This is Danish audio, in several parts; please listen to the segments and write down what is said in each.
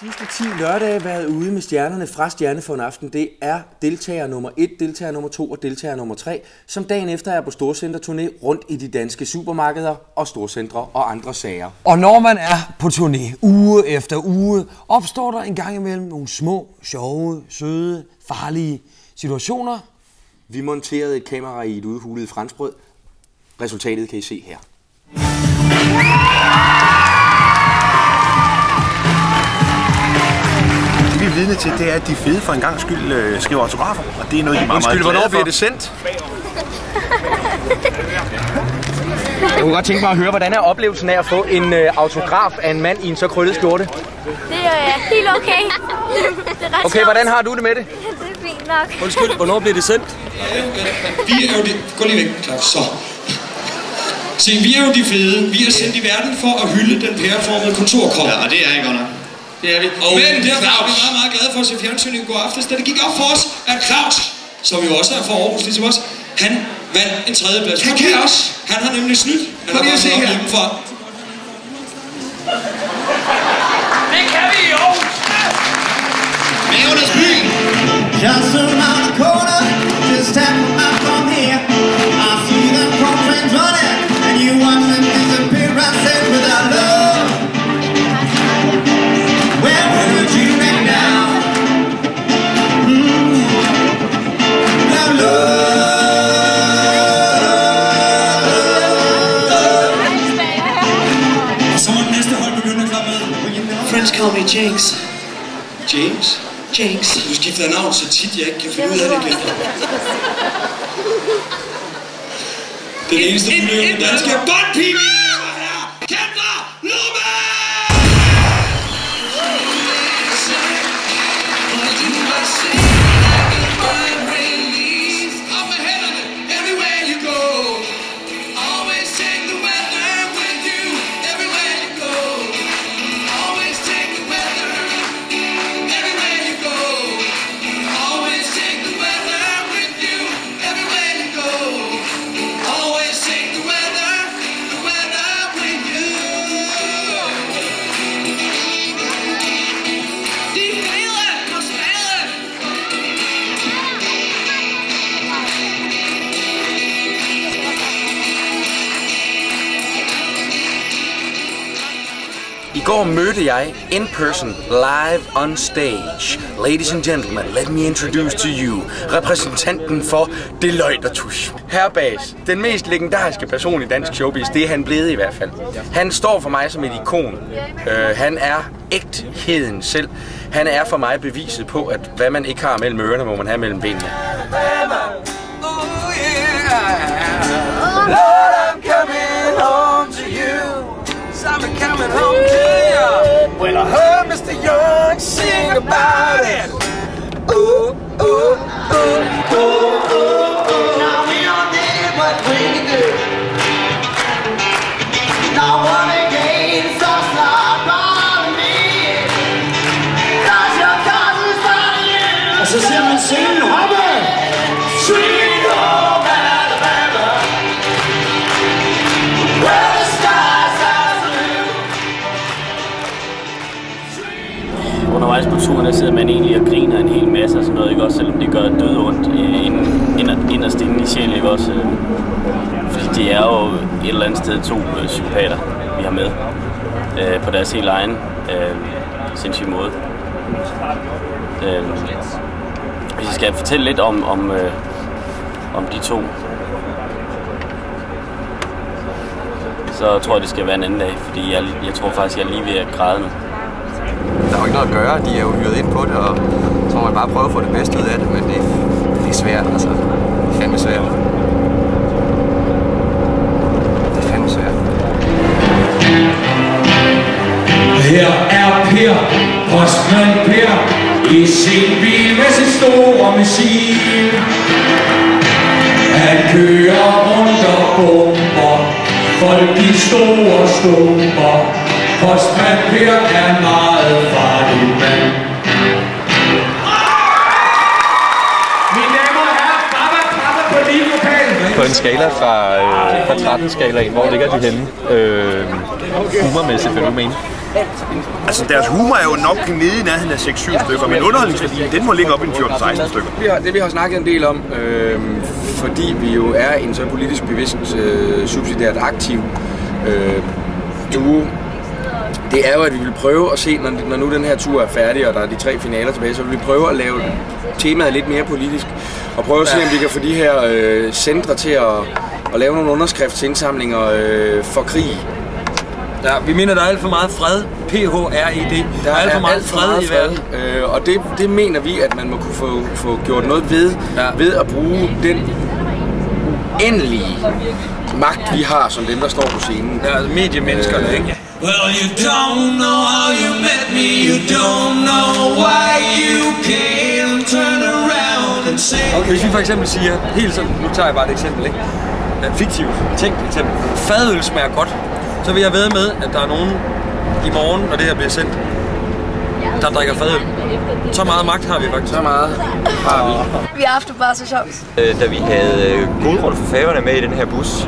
sidste 10 lørdage været ude med stjernerne fra Stjerne for en aften. Det er deltager nummer 1, deltager nummer 2 og deltager nummer 3, som dagen efter er på Storcenterturné rundt i de danske supermarkeder og storcentre og andre sager. Og når man er på turné uge efter uge, opstår der en gang imellem nogle små, sjove, søde, farlige situationer. Vi monterede et kamera i et udhulet franskbrød. Resultatet kan I se her. Vidne til, det er, at de fede for en gang skyld øh, skriver autografer, og det er noget, de er meget, Undskyld, meget hvornår bliver det sendt? Jeg kunne godt tænke mig at høre, hvordan er oplevelsen af at få en øh, autograf af en mand i en så krøllet skjorte? Det er helt okay. Det er ret Okay, hvordan har du det med det? Det er fint nok. Undskyld, hvornår bliver det sendt? Vi er jo det... Gå lige væk, Claus. Så. Se, vi er jo de fede. Vi er sendt i verden for at hylde den pæreformede kontorkop. Ja, og det er jeg godt nok. Det er vi. Og Men derfor er vi meget, meget glade for at se fjernsyn i går aftes, da det gik op for os, at Claus, som jo også er fra Aarhus ligesom os, han vandt en tredjeplads. Han kan også. Han har nemlig snydt. Han har bare se her. Hjemmefra. Det kan vi jo! Mavernes by! Just around the corner, just half Me Jinx. James. Jinx. Du skifter navn så tit, jeg ikke kan finde ud af det igen. Den eneste forløbende danske bondpige, er I går mødte jeg in person, live on stage. Ladies and gentlemen, let me introduce to you repræsentanten for Deloitte Tusch. Herr Bas, den mest legendariske person i dansk showbiz, det er han blevet i hvert fald. Han står for mig som et ikon. Uh, han er ægtheden selv. Han er for mig beviset på, at hvad man ikke har mellem ørerne, må man have mellem benene. Lord, I'm coming home to you. I'm coming home to you. Well, I man egentlig og griner en hel masse og sådan noget, ikke også? Selvom det gør død ondt øh, ind- ind- inderst inde i sjælen, ikke også? Øh, fordi det er jo et eller andet sted to øh, psykopater, vi har med øh, på deres helt egen øh, sindssyge måde. Øh, hvis jeg skal fortælle lidt om, om, øh, om de to, så tror jeg, det skal være en anden dag, fordi jeg, jeg tror faktisk, jeg er lige ved at græde nu. Der er jo ikke noget at gøre, de er jo hyret ind på det, og så må man bare prøve at få det bedste ud af det, men det, det er svært, altså. Det er fandme svært. Det er fandme svært. Her er Per, postmand Per, i sin bil med sin store maskin. Han kører rundt og bomber, folk i store stumper. Postmand Per er en meget farlig mand. Mine damer og herrer, Baba Baba på lokal. På en skala fra, øh, fra 13 skalaen, hvor ligger de henne? Øh, humormæssigt fænomen? Altså, deres humor er jo nok nede i nærheden af 6-7 stykker, men underholdningsværdien, den må ligge op i en 14-16 stykker. Vi har, det vi har snakket en del om, øh, fordi vi jo er en så politisk bevidst, øh, subsidiært aktiv øh, duo, det er jo, at vi vil prøve at se, når, når nu den her tur er færdig, og der er de tre finaler tilbage, så vil vi prøve at lave temaet lidt mere politisk, og prøve at se, om vi kan få de her øh, centre til at, at lave nogle underskriftsindsamlinger øh, for krig. Ja, vi mener, der er alt for meget fred. P-H-R-E-D. Der er alt for meget fred i verden. Øh, og det, det mener vi, at man må kunne få, få gjort noget ved, ja. ved at bruge den uendelige magt, vi har som dem, der står på scenen. Ja, altså mediemenneskerne, ikke? Well, you don't know how you met me, you don't know why you came. Turn around and say. Okay, hvis vi for eksempel siger, helt sådan, nu tager jeg bare et eksempel, ikke? Et fiktivt, tænkt eksempel. Fadøl smager godt. Så vil jeg ved med, at der er nogen i morgen, når det her bliver sendt, der drikker fadøl. Så meget magt har vi faktisk. Så meget har vi. Vi har haft det bare så sjovt. Øh, Da vi havde øh, Gudrun fra Færøerne med i den her bus,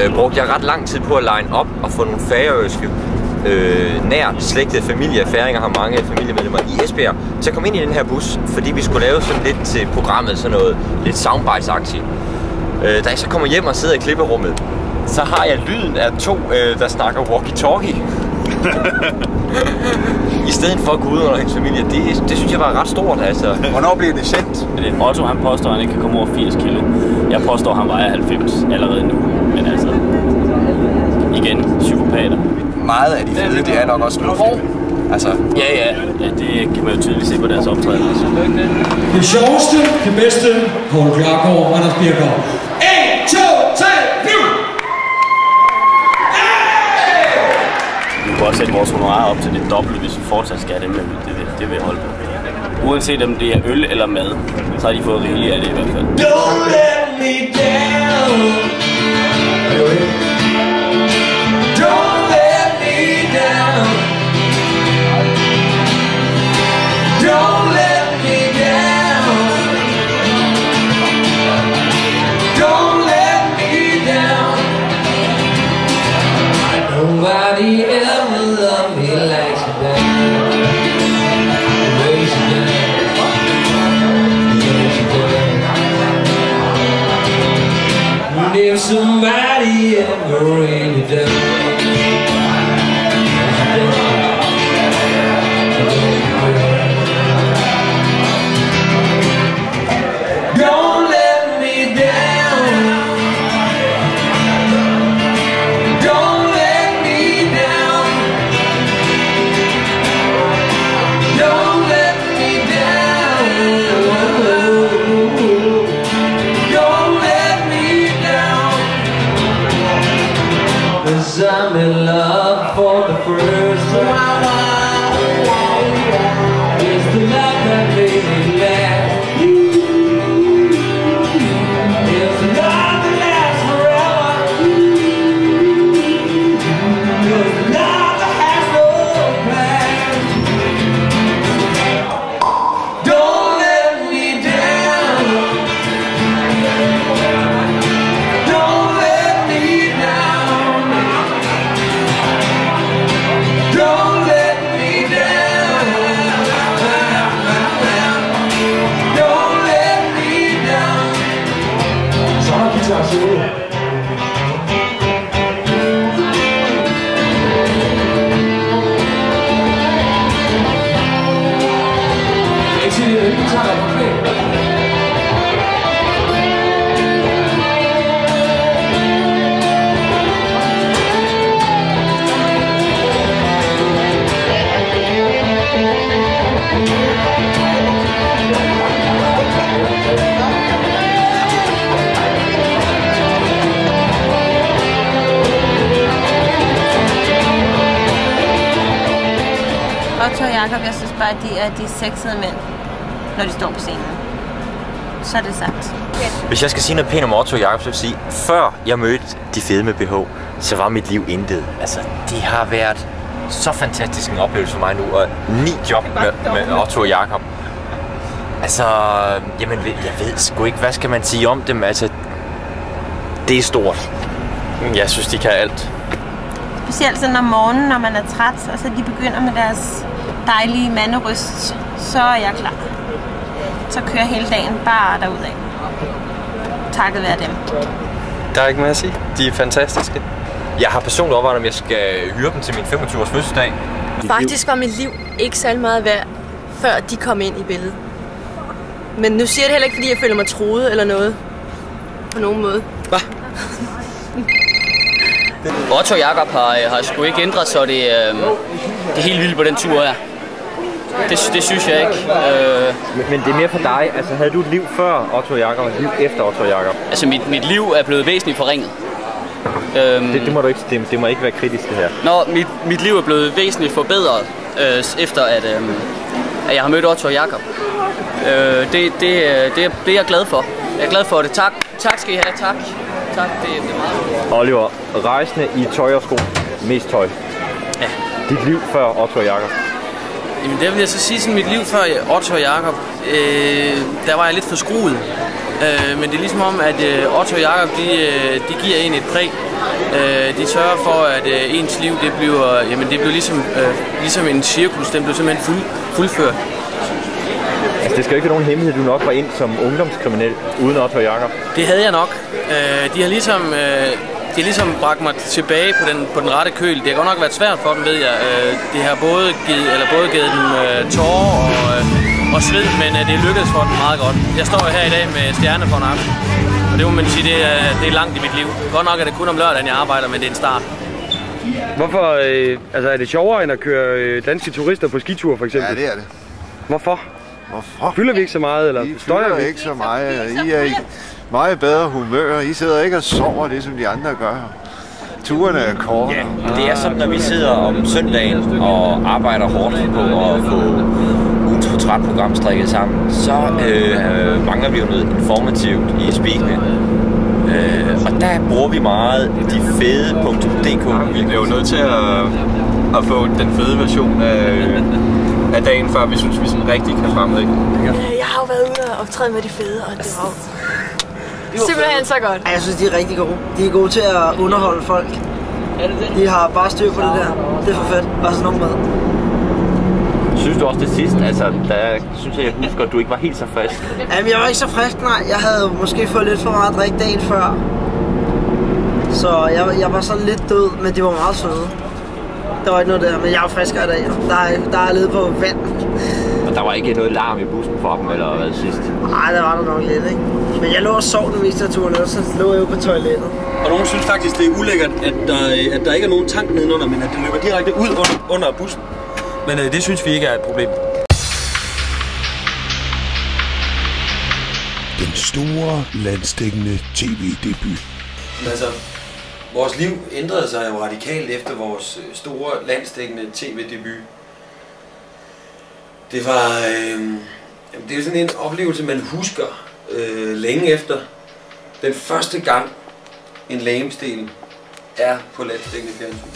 øh, brugte jeg ret lang tid på at line op og få nogle færøske øh, nært slægtede familie, færinger har mange familiemedlemmer i Esbjerg, til at komme ind i den her bus, fordi vi skulle lave sådan lidt til programmet, sådan noget lidt soundbites-agtigt. Øh, da jeg så kommer hjem og sidder i klipperummet, så har jeg lyden af to, øh, der snakker walkie-talkie. I stedet for at gå ud under hendes familie. Det, det synes jeg var ret stort, altså. Hvornår bliver det sendt? Otto han påstår, at han ikke kan komme over 80 kilo. Jeg påstår, at han vejer 90 allerede nu. Men altså, igen, psykopater. Meget af de fede, det er nok også noget. Altså, Ja, ja, ja, det kan man jo tydeligt se på deres optræden. Altså. Det sjoveste, det bedste, Poul Klargaard, Anders Birgaard. 1, 2, 3, 4! Vi kunne også sætte vores honorar op til det dobbelte, hvis vi fortsat skal have det, men det, vil- det vil jeg holde på. Uanset om det er øl eller mad, så har de fået rigeligt af det i hvert fald. Don't let me down. Don't give somebody a rainy day. بالله at de er de sexede mænd, når de står på scenen. Så er det sagt. Hvis jeg skal sige noget pænt om Otto og Jacob, så vil jeg sige, før jeg mødte de fede med BH, så var mit liv intet. Altså, det har været så fantastisk en oplevelse for mig nu, og ni job med, med Otto og Jacob. Altså, jamen, jeg ved sgu ikke, hvad skal man sige om dem? Altså, det er stort. jeg synes, de kan alt. Specielt sådan om morgenen, når man er træt, og så de begynder med deres dejlige manderyst, så er jeg klar. Så kører hele dagen bare derudad. Takket være dem. Der er ikke mere at sige. De er fantastiske. Jeg har personligt overvejet, om jeg skal hyre dem til min 25-års fødselsdag. Faktisk var mit liv ikke særlig meget værd, før de kom ind i billedet. Men nu siger jeg det heller ikke, fordi jeg føler mig troet eller noget. På nogen måde. Hvad? Otto og Jacob har, øh, har sgu ikke ændret, så det, øh, det er helt vildt på den tur her. Det, det synes jeg ikke. Øh, Men, men det er mere for dig. Altså, havde du et liv før Otto og Jacob, og et liv efter Otto og Jacob? altså, mit, mit liv er blevet væsentligt forringet. Øhm, Det, det, må du ikke, det, det må ikke være kritisk, det her. Når mit, mit liv er blevet væsentligt forbedret, øh, efter at, øh, at jeg har mødt Otto og Jacob. Øh, det, det, øh, det, det er jeg glad for. Jeg er glad for det. Tak, tak skal I have. Tak. Tak, det, det er meget. Oliver, rejsende i tøj og sko. Mest tøj. Ja. Dit liv før Otto og Jacob. Jamen der vil jeg så sige, sådan mit liv før Otto og Jacob, øh, der var jeg lidt for skruet. Øh, men det er ligesom om, at øh, Otto og Jacob, de, øh, de giver en et præg. Øh, de sørger for, at øh, ens liv, det bliver, jamen, det bliver ligesom, øh, ligesom en cirkus, den bliver simpelthen fuld, fuldført. Altså, det skal jo ikke være nogen hemmelighed, du nok var ind som ungdomskriminel uden Otto og Jacob. Det havde jeg nok. Øh, de har ligesom, øh, de har ligesom bragt mig tilbage på den, på den rette køl. Det har godt nok været svært for dem, ved jeg. Øh, det har både givet, eller både givet dem øh, tårer og, øh, og sved, men øh, det er lykkedes for dem meget godt. Jeg står her i dag med stjerne for en aften. Og det må man sige, det er, det er langt i mit liv. Godt nok er det kun om lørdagen, jeg arbejder, men det er en start. Hvorfor øh, altså, er det sjovere end at køre øh, danske turister på skitur for eksempel? Ja, det er det. Hvorfor? Hvorfor? Fylder vi ikke så meget, eller I støjer fylder vi? ikke så meget. I er i meget bedre humør. I sidder ikke og sover det, som de andre gør. Turene er korte. Ja, det er sådan, når vi sidder om søndagen og arbejder hårdt på at få ugens portrætprogram strikket sammen, så øh, mangler vi jo noget informativt i speakene. Øh, og der bruger vi meget de fede.dk. Vi er jo nødt til at, at få den fede version af, af dagen, før vi synes, vi sådan rigtig kan fremlægge. Jeg har jo været ude og optræde med de fede, og det var simpelthen så godt. Ej, jeg synes, de er rigtig gode. De er gode til at underholde folk. De har bare styr på det der. Det er for fedt. Bare sådan noget med. Synes du også det sidste? Altså, der synes jeg, jeg husker, at du ikke var helt så frisk. Jamen, jeg var ikke så frisk, nej. Jeg havde måske fået lidt for meget drik dagen før. Så jeg, jeg var sådan lidt død, men det var meget søde. Der var ikke noget der, men jeg er friskere i dag. Der er, der er lidt på vand. Og der var ikke noget larm i bussen for dem, eller hvad sidst? Nej, der var der nok lidt, ikke? Men jeg lå og sov det meste af turen, og så lå jeg jo på toilettet. Og nogen synes faktisk, det er ulækkert, at der, at der ikke er nogen tank nedenunder, men at det løber direkte ud under, under bussen. Men øh, det synes vi ikke er et problem. Den store landstækkende tv-debut. Altså, vores liv ændrede sig jo radikalt efter vores øh, store landsdækkende tv-debut. Det var... Øh, det er sådan en oplevelse, man husker øh, længe efter. Den første gang, en lægemstil er på landsdækkende fjernsyn.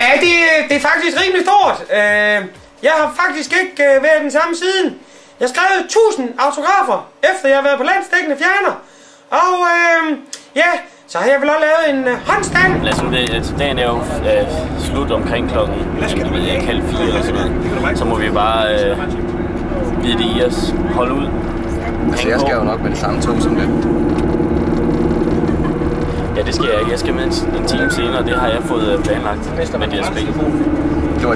Ja, det, det er faktisk rimelig stort. Øh, jeg har faktisk ikke øh, været den samme siden. Jeg skrev 1000 autografer, efter jeg har været på landsdækkende fjerner. Og øh, ja, så har jeg vel også lavet en øh, håndstand. Lad os nu det, altså dagen er jo øh, slut omkring klokken, jeg ved ikke, halv fire eller sådan noget. Så må vi bare øh, vide det i os. Hold ud. Altså, jeg skal jo nok med det samme tog som det. Ja, det skal jeg ikke. Jeg skal med en, en time senere, det har jeg fået øh, planlagt med DSB.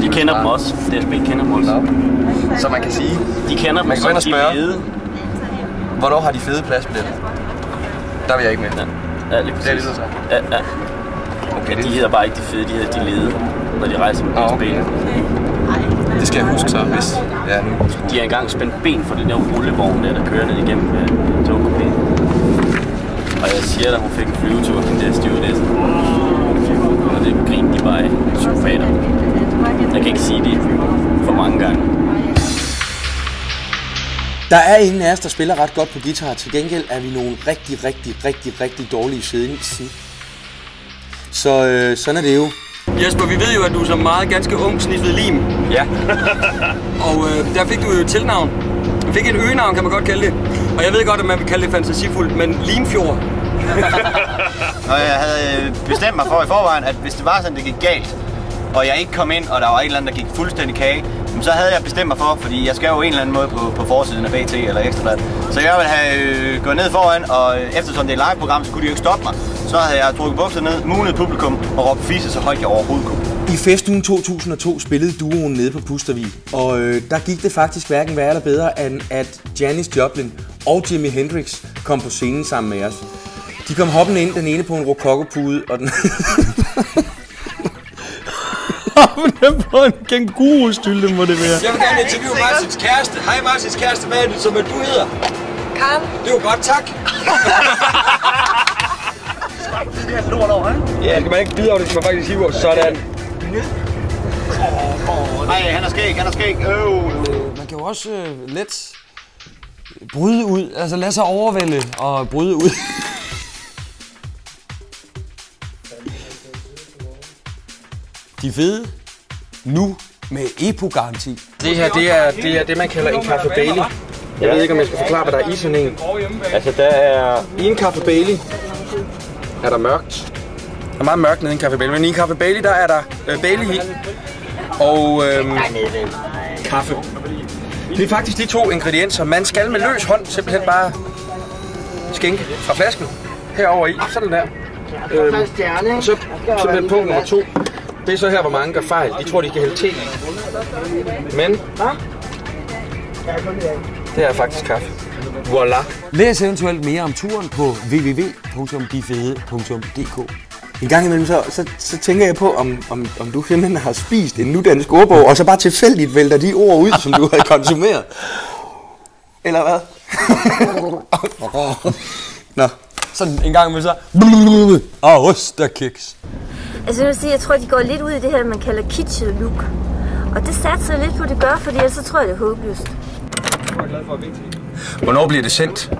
De kender dem også. DSB kender dem også. Så man kan sige, De kender dem man kan gå ind og som de spørge, hvornår har de fede pladsbilletter? Der vil jeg ikke med. Ja, lige Det er præcis. så. Ja, ja. Okay, de hedder bare ikke de fede, de hedder de lede, når de rejser med DSB. Det skal jeg huske så, hvis jeg nu De har engang spændt ben for den der rullevogn der, der kører ned igennem øh, togkupéen. Og jeg siger dig, hun fik en flyvetur, den der stewardesse. Og det griner de bare af. Psykopater. Jeg kan ikke sige det Der er ingen af os, der spiller ret godt på guitar. Til gengæld er vi nogle rigtig, rigtig, rigtig, rigtig dårlige siden. Så øh, sådan er det jo. Jesper, vi ved jo, at du er så meget ganske ung sniffet lim. Ja. og øh, der fik du jo et tilnavn. fik et øgenavn, kan man godt kalde det. Og jeg ved godt, at man vil kalde det fantasifuldt, men Limfjord. Og jeg havde øh, bestemt mig for i forvejen, at hvis det var sådan, det gik galt, og jeg ikke kom ind, og der var et eller andet, der gik fuldstændig kage, jamen, så havde jeg bestemt mig for, fordi jeg skal jo en eller anden måde på, på forsiden af BT eller Ekstrabladet. Så jeg ville have øh, gået ned foran, og øh, eftersom det er et live-program, så kunne de jo ikke stoppe mig. Så havde jeg trukket bukser ned, munet publikum og råbt fisse så højt jeg overhovedet kunne. I festugen 2002 spillede duoen nede på Pustervig, og øh, der gik det faktisk hverken værre eller bedre, end at Janis Joplin og Jimi Hendrix kom på scenen sammen med os. De kom hoppende ind, den ene på en rokokopude, og den... Hoppende på en kængurustylte må det være. Jeg vil gerne interviewe Martins kæreste. Hej Martins kæreste, hvad er det, som er du hedder? Karen. Det var godt, tak. Det er lort over, ikke? Ja, skal man ikke bide over det, skal man faktisk hive sådan. Ej, han er skæg, han er skæg. Øh. Man kan jo også øh, let bryde ud, altså lade sig overvælde og bryde ud. De fede nu med EPO-garanti. Det her, det er, det er det, man kalder en kaffe Bailey. Jeg ved ikke, om jeg skal forklare, hvad der er i sådan en. Altså, der er... I en kaffe Bailey er der mørkt. Der er meget mørkt nede i en kaffe Bailey, men i en kaffe Bailey, der er der øh, Bailey i. Og øhm, kaffe. Det er faktisk de to ingredienser. Man skal med løs hånd simpelthen bare skænke fra flasken herover i. Sådan der. Øhm, og så simpelthen punkt nummer to. Det er så her, hvor mange gør fejl. De tror, de kan hælde te i. Men det er faktisk kaffe. Voila. Læs eventuelt mere om turen på www.difede.dk En gang imellem, så, så, så tænker jeg på, om, om, om du simpelthen har spist en nudansk ordbog, og så bare tilfældigt vælter de ord ud, som du har konsumeret. Eller hvad? Nå. Sådan en gang med så... Og ost og kiks. Altså jeg vil sige, jeg tror, de går lidt ud i det her, man kalder kitsch look. Og det satser jeg lidt på, det gør, fordi ellers så tror jeg, det er håbløst. Hvornår bliver det sendt?